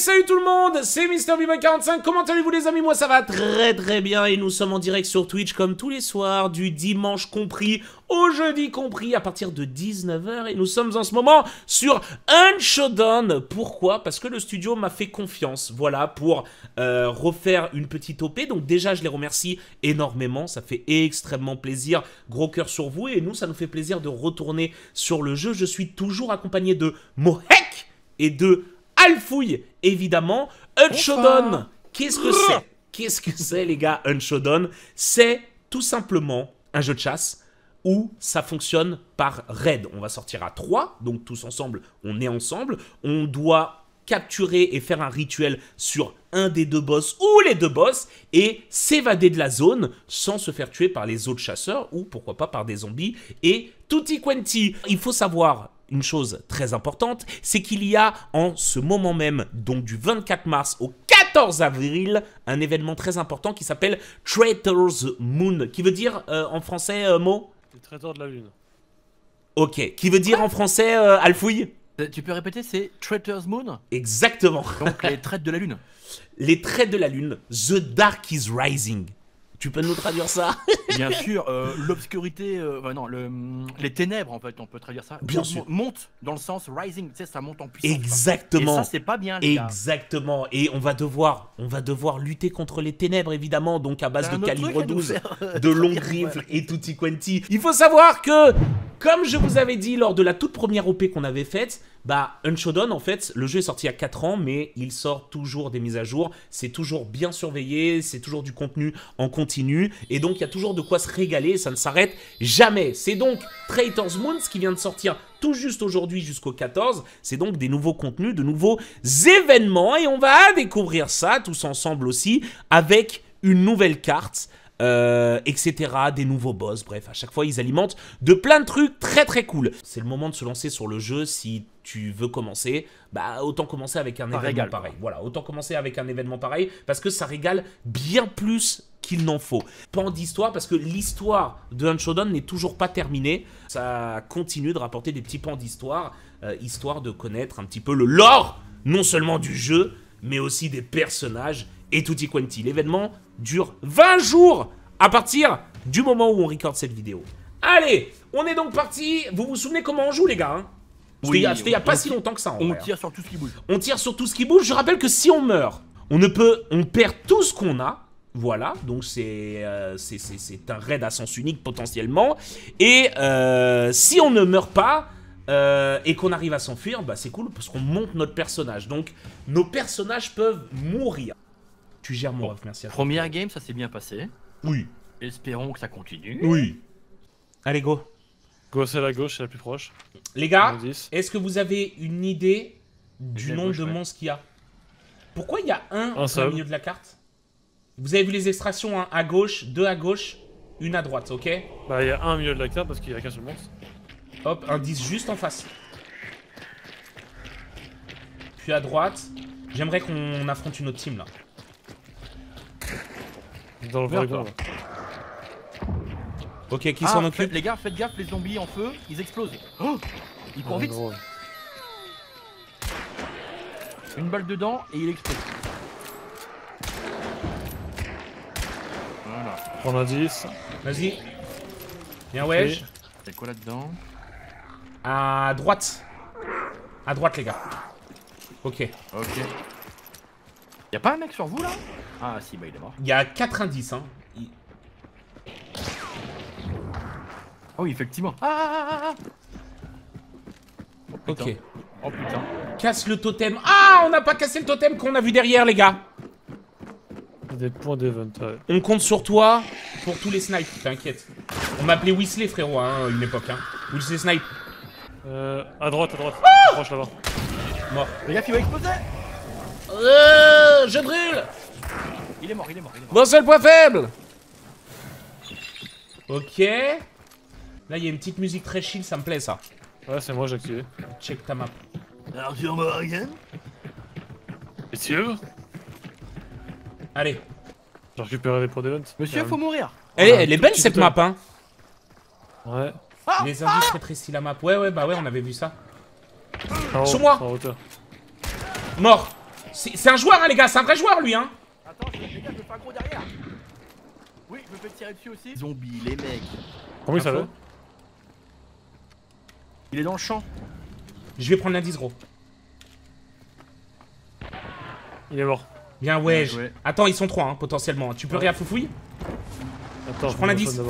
salut tout le monde, c'est MrBeaver45, comment allez-vous les amis? Moi ça va très très bien et nous sommes en direct sur Twitch comme tous les soirs, du dimanche compris au jeudi compris à partir de 19h et nous sommes en ce moment sur Unshodown. Pourquoi? Parce que le studio m'a fait confiance, voilà, pour euh, refaire une petite OP. Donc déjà je les remercie énormément, ça fait extrêmement plaisir, gros cœur sur vous et nous ça nous fait plaisir de retourner sur le jeu. Je suis toujours accompagné de Mohek et de Alfouille, évidemment. Unshodown, qu'est-ce que c'est? Qu'est-ce que c'est, les gars, Unshodown C'est tout simplement un jeu de chasse où ça fonctionne par raid. On va sortir à 3, donc tous ensemble, on est ensemble. On doit capturer et faire un rituel sur un des deux boss ou les deux boss et s'évader de la zone sans se faire tuer par les autres chasseurs ou pourquoi pas par des zombies et tutti quanti. Il faut savoir une chose très importante, c'est qu'il y a en ce moment même, donc du 24 mars au 14 avril, un événement très important qui s'appelle Traitor's Moon, qui veut dire euh, en français, euh, mot? Les traiteurs de la lune. Ok, qui veut dire en français, euh, Alfouille? Euh, Tu peux répéter, c'est Traitor's Moon? Exactement. Donc les traites de la lune. Les traits de la lune, The Dark is Rising. Tu peux nous traduire ça Bien sûr, euh, l'obscurité, euh, non, le, les ténèbres en fait, on peut traduire ça. Bien sûr. Monte dans le sens rising, tu sais, ça monte en puissance. Exactement. Et ça, c'est pas bien, les gars. Exactement. Et on va devoir, on va devoir lutter contre les ténèbres, évidemment, donc à base de calibre truc à nous 12, faire, euh, de dire, rifles ouais. et tutti quanti. Il faut savoir que, comme je vous avais dit lors de la toute première OP qu'on avait faite, bah, Unshodown, en fait, le jeu est sorti il y a 4 ans, mais il sort toujours des mises à jour. C'est toujours bien surveillé, c'est toujours du contenu en continu, et donc il y a toujours de quoi se régaler, ça ne s'arrête jamais. C'est donc Traitor's Moon, ce qui vient de sortir tout juste aujourd'hui jusqu'au 14. C'est donc des nouveaux contenus, de nouveaux événements, et on va découvrir ça tous ensemble aussi avec une nouvelle carte. Euh, etc, des nouveaux boss, bref, à chaque fois ils alimentent de plein de trucs très très cool. C'est le moment de se lancer sur le jeu si tu veux commencer, bah autant commencer avec un Ça événement régale, pareil. Voilà, autant commencer avec un événement pareil parce que ça régale bien plus qu'il n'en faut. Pan d'histoire parce que l'histoire de Unshodown n'est toujours pas terminée. Ça continue de rapporter des petits pans d'histoire, euh, histoire de connaître un petit peu le lore, non seulement du jeu, mais aussi des personnages et tutti quanti. L'événement dure 20 jours à partir du moment où on recorde cette vidéo. Allez, on est donc parti. Vous vous souvenez comment on joue les gars hein? C'était il y a- c'était il y a pas si longtemps que ça. en On vrai, hein. tire sur tout ce qui bouge. On tire sur tout ce qui bouge. Je rappelle que si on meurt, on ne peut, on perd tout ce qu'on a. Voilà, donc c'est euh, un raid à sens unique potentiellement. Et euh, si on ne meurt pas euh, et qu'on arrive à s'enfuir, bah c'est cool parce qu'on monte notre personnage. Donc nos personnages peuvent mourir. Tu gères mon Bon. ref, merci à toi. Première game, ça s'est bien passé. Oui, Espérons que ça continue. oui. Allez go. Gauche à la gauche, c'est la plus proche. Les gars, On a 10. est-ce que vous avez une idée du nombre gauche, de monstres qu'il y a? Pourquoi il y a un, seul. milieu de la carte? Vous avez vu les extractions, hein, à gauche, deux à gauche, une à droite, ok? Bah, il y a un au milieu de la carte parce qu'il y a qu'un seul monstre. Hop, un 10 juste en face. Puis à droite, j'aimerais qu'on affronte une autre team là. Dans le wagon. Ok, qui Ah, s'en faites- occupe Les gars, faites gaffe, les zombies en feu, ils explosent. Oh ils courent Ah, vite. Une balle dedans et il explose. Voilà. A 10. Vas-y. Bien wesh. C'est quoi là-dedans? À droite. À droite les gars. Ok. Ok. Y'a pas un mec sur vous là? Ah si, bah il est mort. Il y a 4 indices, hein. Il- Oh oui, effectivement. Ah, ah, ah, ah. Oh, putain. Ok. Oh putain. Casse le totem. Ah, on n'a pas cassé le totem qu'on a vu derrière, les gars. Des points d'event. On compte sur toi pour tous les snipes, t'inquiète. On m'appelait Weasley, frérot, hein, à une époque. Hein. Weasley Snipe, Euh, à droite, à droite. Ah Proche là-bas. mort. Les gars, il va exploser Euh, je brûle Il est mort, il est mort, il est mort. Mon seul point faible Ok. Là, il y a une petite musique très chill, ça me plaît, ça. Ouais, c'est moi, j'ai activé. Check ta map. Arthur Morgan Et tu veux Allez. J'ai récupéré les. Monsieur, faut mourir Elle, elle est tout belle, cette map, hein. Ouais. Les indices rétrécis la map. Ouais, ouais, bah ouais, on avait vu ça. Sur moi. Mort c'est un joueur, hein, les gars, c'est un vrai joueur, lui, hein. Je- me fais un gros derrière. Oui, je me fais tirer dessus aussi. Zombies, les mecs. Comment il Info. savait Il est dans le champ. Je vais prendre l'indice, gros. Il est mort. Bien, ouais. Attends, ils sont trois, hein, potentiellement. Tu peux Ouais. rien foufouille Attends, Je prends l'indice.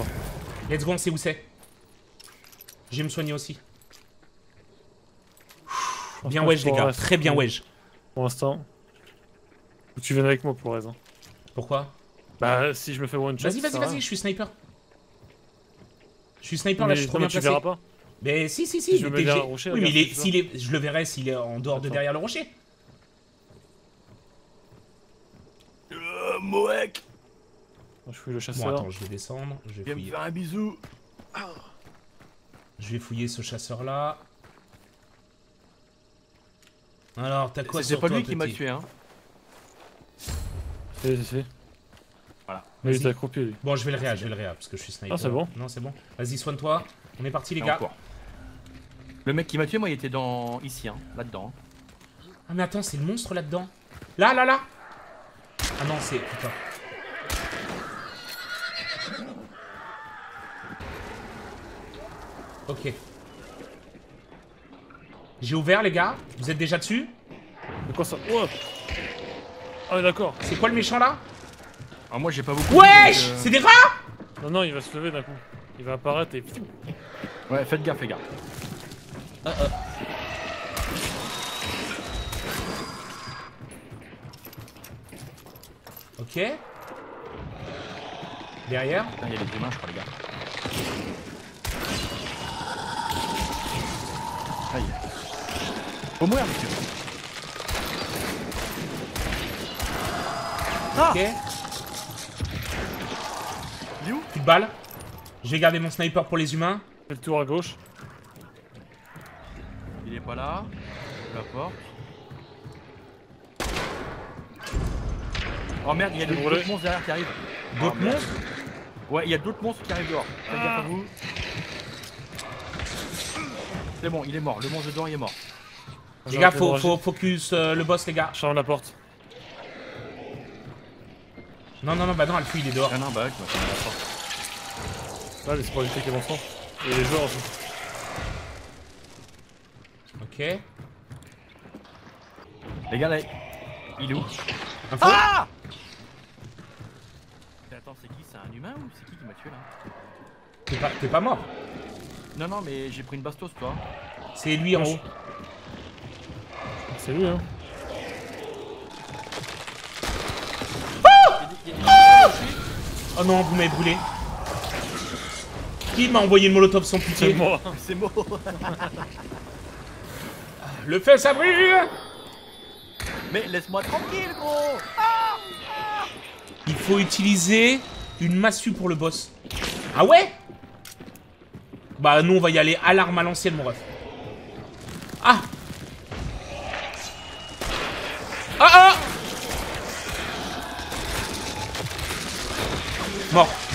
Let's go, on sait où c'est. Je vais me soigner aussi. Bien wedge, les gars. Très bien wedge. Pour l'instant. Tu viennes avec moi pour raison. Pourquoi Bah, si je me fais one shot. Vas-y, vas-y, vas-y, je suis sniper. Je suis sniper, là, Mais je suis trop bien mais tu placé. verras pas. Mais si, si, si. Si je il me était- mets derrière j'ai- le rocher, oui, mais il est, s'il est, je le verrai s'il est en dehors de derrière le rocher. Euh, Moek. Je fouille le Bon, chasseur. attends, je vais descendre. Je vais Viens me fouiller, faire un bisou. je vais fouiller ce chasseur-là. Alors, t'as quoi C'est sur pas toi, lui qui m'a tué, hein. Si, si. Voilà. Mais il était accroupi, lui. Bon, je vais le réa, je vais le réa, parce que je suis sniper. Ah, c'est bon Non, c'est bon. Vas-y, soigne-toi. On est parti, les gars. encore. Le mec qui m'a tué, moi, il était dans ici, hein, là-dedans. Ah, mais attends, c'est le monstre là-dedans. Là, là, là Ah non, c'est... Putain. Ok. J'ai ouvert, les gars. Vous êtes déjà dessus? De quoi ça? Oh Ah, ouais, d'accord. C'est quoi le méchant, là? Ah, moi, j'ai pas beaucoup. Wesh donc, euh, C'est des rats Non, non, il va se lever d'un coup. Il va apparaître et. Ouais, faites gaffe, les gars. Ok. Derrière. Putain, Il y a des humains, je crois, les gars. Aïe. Faut mourir, monsieur. Ah Ok. Il est où Plus de balles. Je vais garder mon sniper pour les humains. Fais le tour à gauche. Il est pas là. La porte. Oh merde, il y a d'autres monstres derrière qui arrivent. D'autres Oh, monstres Ouais, il y a d'autres monstres qui arrivent dehors. Faites gaffe à vous. C'est bon, il est mort. Le monstre dedans, il est mort. Les gars, faut, faut focus euh, le boss, les gars. Je ferme la porte. Non, non, non, bah non, Alfou, il est dehors. Ah non, bah ouais, fermé la porte. Là, mais c'est pour éviter qu'il y ait. Et les joueurs aussi. Ok. Les gars, là, il est où? Info? Ah Mais Attends, c'est qui? C'est un humain ou c'est qui qui m'a tué là? T'es pas, t'es pas mort? Non, non, mais j'ai pris une bastos, toi. C'est lui en haut. C'est lui, hein. Oh non, vous m'avez brûlé. Qui m'a envoyé le molotov sans C'est pitié moi. C'est mort Le feu, ça brûle Mais laisse-moi tranquille, gros Il faut utiliser une massue pour le boss. Ah ouais? Bah nous on va y aller à l'arme à l'ancienne mon ref. Ah Ah ah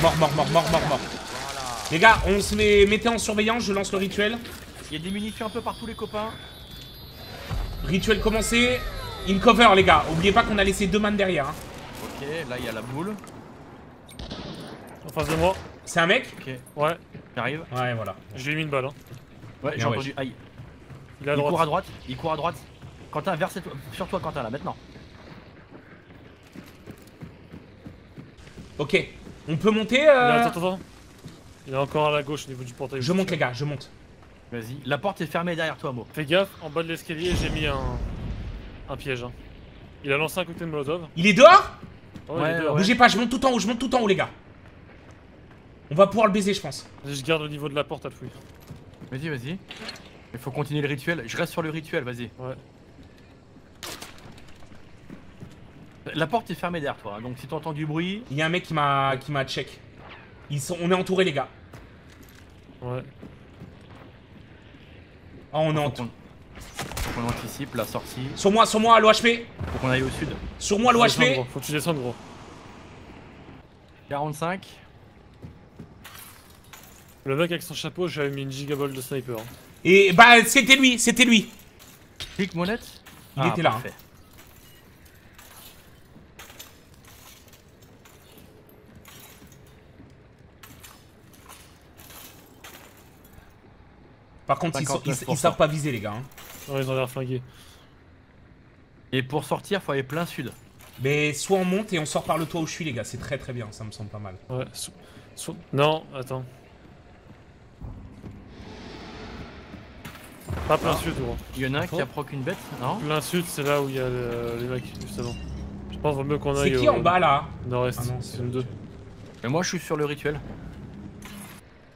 Mort, mort, mort, mort, mort, mort. Les gars, on se met, mettez en surveillance, je lance le rituel. Il y a des munitions un peu partout, les copains. Rituel commencé. In cover les gars, oubliez pas qu'on a laissé deux man derrière. hein. Ok, là, il y a la boule. En face de moi. C'est un mec Ok, Ouais. j'arrive. Ouais voilà. Je lui ai mis une balle, hein. Ouais, j'ai entendu. Aïe. Il Il court à droite. droite. Il court à droite. Quentin, verse sur toi, Quentin, là, maintenant. Ok. On peut monter Il est- euh... Attends, attends, attends. Il est encore à la gauche au niveau du portail. Je monte les gars, je monte. Vas-y. La porte est fermée derrière toi, Mo. Fais gaffe, en bas de l'escalier, j'ai mis un. un piège. Hein. Il a lancé un cocktail molotov. Il est dehors? Oh, il Ouais, est dehors. ouais. Bougez pas, je monte tout en haut, je monte tout en haut les gars. On va pouvoir le baiser je pense. Vas-y, je garde au niveau de la porte à le fouiller. Vas-y, vas-y. Il faut continuer le rituel. Je reste sur le rituel, vas-y. Ouais. La porte est fermée derrière toi, hein, donc si t'entends du bruit, Il y a un mec qui m'a qui m'a check. Ils sont... On est entouré les gars. Ouais. Oh on est faut en... qu'on faut qu'on anticipe la sortie. Sur moi, sur moi, l'OHP. Faut qu'on aille au sud. Sur moi, l'OHP. gros. Faut que tu descendes, gros. 45. Le mec avec son chapeau, j'avais mis une gigaball de sniper. hein. Et bah c'était lui, c'était lui. Clique monette. Il était là, hein. Par contre, ils, sont- ils- ils 59%. savent pas viser, les gars. hein. Non, ils ont l'air flingués. Et pour sortir, faut aller plein sud. Mais soit on monte et on sort par le toit où je suis, les gars. C'est très très bien, ça me semble pas mal. Ouais. so- so- Non, attends. Pas plein Ah. sud, gros. Il y en a un qui Oh. a proc une bête, non Plein sud, c'est là où il y a le- les mecs, justement. Je pense vaut mieux qu'on C'est aille qui au en bas, là? nord-est. Ah non, c'est c'est une 2. Mais moi, je suis sur le rituel.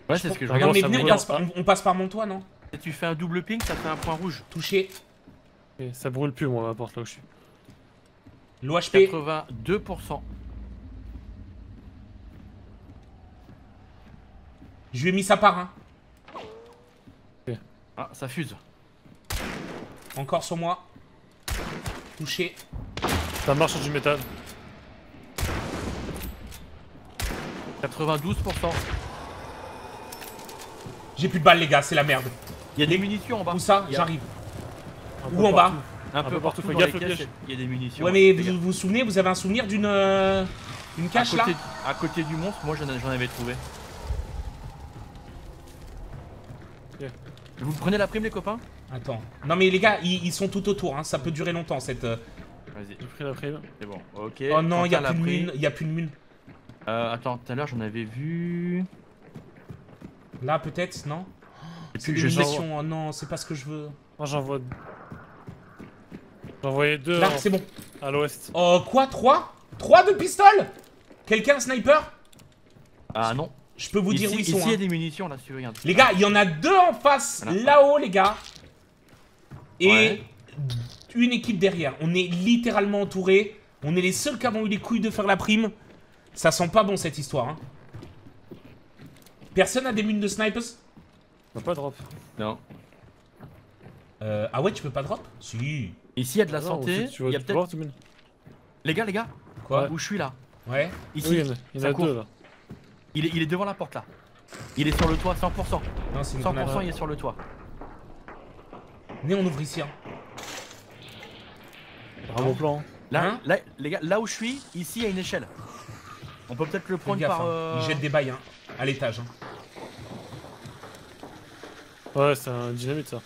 Ouais, c'est ce que je Non, regarde. mais ça venez, on passe, par, on- on passe par mon toit, non Si tu fais un double ping, ça fait un point rouge. Touché. Ça brûle plus, moi, n'importe là où je suis. L'OHP. 82%. Je lui ai mis sa part, hein. Ah, ça fuse. Encore sur moi. Touché. Ça marche sur du métal. 92%. J'ai plus de balles, les gars, c'est la merde. Il y a des munitions en bas. Où ça a J'arrive. Où en bas. Un, Un peu peu partout. fais gaffe piège. Il y a des munitions. Ouais, mais vous vous souvenez, vous avez un souvenir d'une euh, une à cache là côté, à côté du monstre, moi j'en avais trouvé. Ok. Vous prenez la prime, les copains? Attends. Non, mais les gars, ils, ils sont tout autour, hein. ça peut durer longtemps cette. euh, Vas-y, J'ai pris la prime. c'est bon. Ok. Oh non, il y a Quentin plus de l'a pris. mine, il y a plus de mine. Euh, attends, tout à l'heure j'en avais vu. Là, peut-être, non C'est je munitions. Oh non, c'est pas ce que je veux. Moi, j'en vois. J'en voyais deux Là, en- c'est bon. à l'ouest. Oh, quoi 3 3 de pistoles Quelqu'un un sniper Ah non. Je peux vous ici, dire où ils ici, sont. il y a hein. des munitions là, si tu regardes. Les gars, il y en a deux en face, là-haut, les gars. Et Ouais. une équipe derrière. On est littéralement entouré. On est les seuls qui avons eu les couilles de faire la prime. Ça sent pas bon cette histoire. hein. Personne a des mines de snipers On va pas drop. Non. Euh, Ah ouais, tu peux pas drop Si. Ici, il y a de la Non, santé. Il y a peut-être. Les gars, les gars, Quoi où je suis là Ouais. Ici, Oui, il y en a, il y en ça a court. deux là. il, est, il est devant la porte là. Il est sur le toit, 100%. Non, c'est une 100% grenade. il est sur le toit. Venez, on ouvre ici. hein. Bravo plan. Là, Hein là, les gars, là où je suis, ici il y a une échelle. On peut peut-être le prendre gaffe, par. hein. euh, Il jette des bails hein, à l'étage. hein. Ouais, c'est un dynamite ça.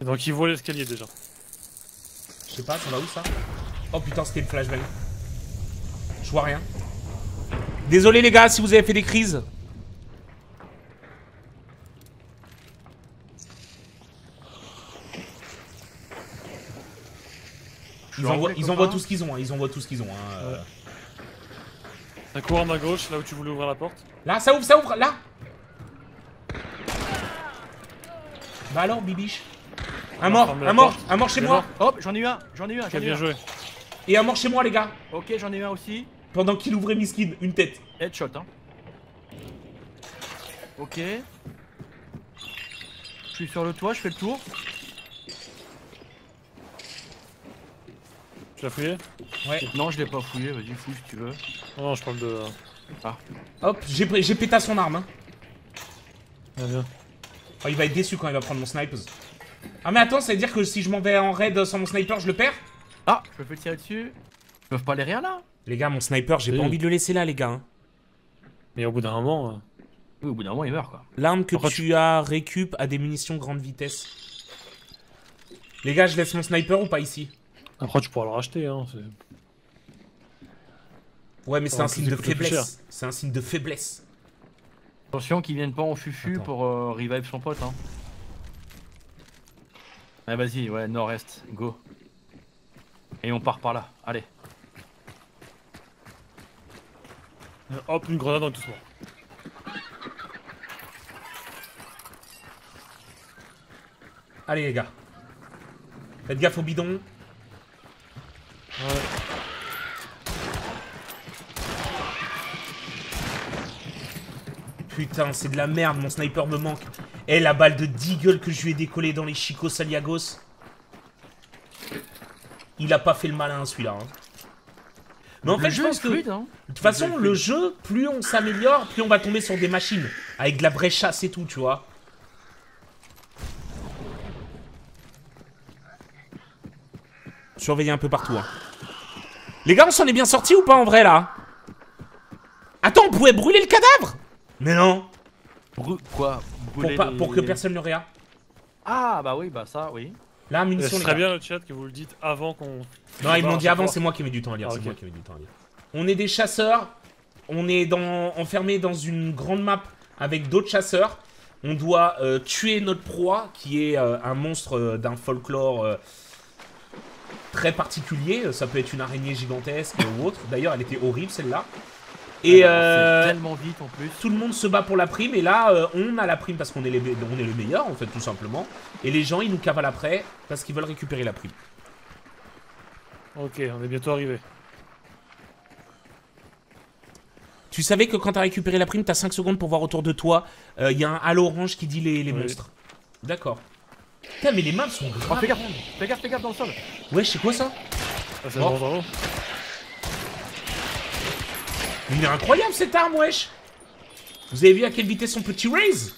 Et donc il voit l'escalier déjà. Je sais pas, ça va où ça? Oh putain, c'était une flashbang. Je vois rien. Désolé les gars si vous avez fait des crises. Ils envoient, ils envoient tout ce qu'ils ont, hein, ils envoient tout ce qu'ils ont. hein, euh. Ça court à gauche, là où tu voulais ouvrir la porte. Là, ça ouvre, ça ouvre, là Bah alors, bibiche Un mort, un mort, un mort chez moi. Hop, j'en ai eu un, j'en ai eu un, j'en Quel ai eu bien un. joué. Et un mort chez moi, les gars Ok, j'en ai eu un aussi. Pendant qu'il ouvrait Miskin, une tête. Headshot, hein. Ok. Je suis sur le toit, je fais le tour. Tu l'as fouillé Ouais. Non, je l'ai pas fouillé, vas-y, fouille si tu veux. Non, non, je parle de. Hop, j'ai j'ai pété à son arme. hein. Ah, bien. Oh, il va être déçu quand il va prendre mon sniper. Ah mais attends, ça veut dire que si je m'en vais en raid sans mon sniper, je le perds? Ah, je peux le tirer dessus. Ils peuvent pas aller rien là Les gars, mon sniper, j'ai Oui. pas envie de le laisser là, les gars. hein. Mais au bout d'un moment. euh, Oui, au bout d'un moment, il meurt quoi. L'arme que Après, tu as récup a des munitions grande vitesse. Les gars, je laisse mon sniper ou pas ici? Après, tu pourras le racheter, hein. Ouais, mais c'est un plus, signe de plus faiblesse. C'est un signe de faiblesse. Attention qu'ils viennent pas en fufu Attends. pour euh, revive son pote. Hein. Ah, vas-y, ouais, nord-est, go. Et on part par là, allez. Hop, une grenade en doucement. Allez, les gars. Faites gaffe au bidon. Putain, c'est de la merde, mon sniper me manque. Eh, la balle de Deagle que je lui ai décollée dans les Chico Saliagos. Il a pas fait le malin, celui-là. hein. Mais en Le fait, je pense que... fluide, hein. De toute façon, le jeu, plus on s'améliore, plus on va tomber sur des machines. Avec de la vraie chasse et tout, tu vois. Surveillez un peu partout. hein. Les gars, on s'en est bien sortis ou pas en vrai là? Attends, on pouvait brûler le cadavre Mais non Bru- quoi pour, Brûler pas- les- pour que personne ne regarde. Ah bah oui, bah ça, oui. Là, Ce munitions, les serait gars. bien le chat que vous le dites avant qu'on. Non, ils m'ont dit avant, c'est moi qui mets du temps à lire. Ah, c'est moi qui mets du temps à lire. On est des chasseurs. On est dans, enfermés dans une grande map avec d'autres chasseurs. On doit euh, tuer notre proie, qui est euh, un monstre euh, d'un folklore euh, très particulier. Ça peut être une araignée gigantesque ou autre. D'ailleurs, elle était horrible celle-là. Et Alors, euh, c'est tellement vite en plus. tout le monde se bat pour la prime. Et là, euh, on a la prime parce qu'on est, les, on est le meilleur, en fait, tout simplement. Et les gens, ils nous cavalent après parce qu'ils veulent récupérer la prime. Ok, on est bientôt arrivé. Tu savais que quand t'as récupéré la prime, t'as 5 secondes pour voir autour de toi. Il y a un halo orange qui dit les, les Oui. monstres. D'accord. Putain, mais les maps sont Oh, fais gaffe, fais gaffe, fais gaffe dans le sol. Ouais, c'est quoi ça Ah, c'est Bon. Mais il est incroyable cette arme, wesh Vous avez vu à quelle vitesse on peut tirer raise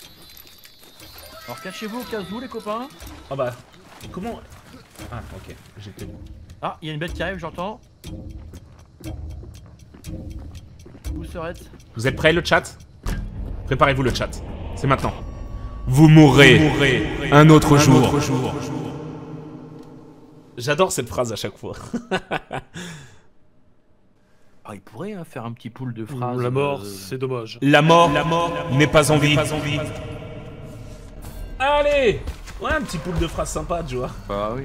Alors cachez-vous au cas où les copains. Ah bah, comment Ah, ok, j'ai tenu. Ah, il y a une bête qui arrive, j'entends. Où Vous êtes prêts, le chat? Préparez-vous, le chat. C'est maintenant. Vous mourrez, un, autre, jour. J'adore cette phrase à chaque fois. Ah, il pourrait hein, faire un petit pool de phrases. La mort, euh, c'est dommage. La mort, n'est pas en vie. Allez Ouais, un petit pool de phrases sympas, tu vois. Bah oui.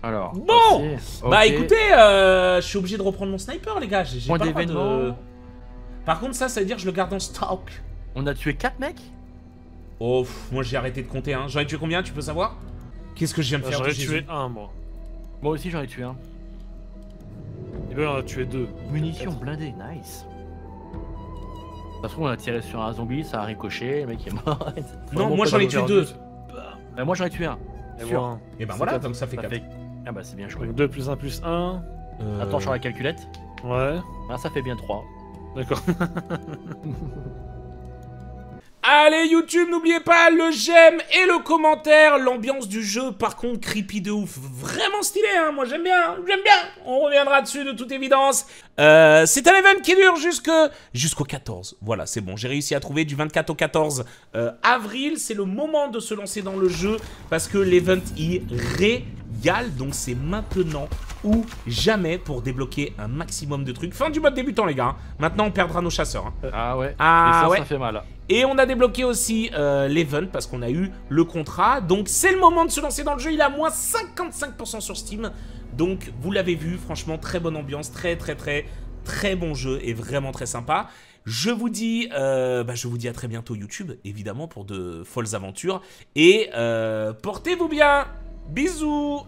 Alors. Bon. Bah écoutez, euh, je suis obligé de reprendre mon sniper, les gars. J'ai pas le droit de... d'événement. Par contre, ça, ça veut dire que je le garde en stock. On a tué 4 mecs? Oh, pff, moi j'ai arrêté de compter. Hein. J'en ai tué combien, tu peux savoir? Qu'est-ce que je viens de faire J'en ai tué un, moi. Moi aussi j'en ai tué un. On a tué deux. Munitions blindées, nice. Ça se trouve on a tiré sur un zombie, ça a ricoché, le mec est mort. Non, moi j'en ai tué deux. perdu. Bah, moi j'en ai tué un. Et moi, un. Et ben voilà, quatre. donc ça fait Ça 4. fait... Ah bah c'est bien joué. Donc 2 plus 1 plus 1. Attends sur la calculette. Ouais, Ah ça fait bien 3. d'accord. Allez YouTube, n'oubliez pas le j'aime et le commentaire. L'ambiance du jeu, par contre, creepy de ouf. Vraiment stylé, hein. Moi j'aime bien, j'aime bien. On reviendra dessus de toute évidence. Euh, c'est un event qui dure jusque jusqu'au 14. Voilà, c'est bon. J'ai réussi à trouver du 24 au 14 euh, avril. C'est le moment de se lancer dans le jeu parce que l'event y régale. Donc c'est maintenant ou jamais pour débloquer un maximum de trucs. Fin du mode débutant, les gars. hein. Maintenant, on perdra nos chasseurs. hein. Ah ouais. Ah Et ça, ouais. ça fait mal. Et on a débloqué aussi euh, l'event parce qu'on a eu le contrat. Donc c'est le moment de se lancer dans le jeu. Il à moins 55% sur Steam. Donc vous l'avez vu, franchement très bonne ambiance, très très très très bon jeu et vraiment très sympa. Je vous dis, euh, bah, je vous dis à très bientôt YouTube, évidemment pour de folles aventures. Et euh, portez-vous bien. Bisous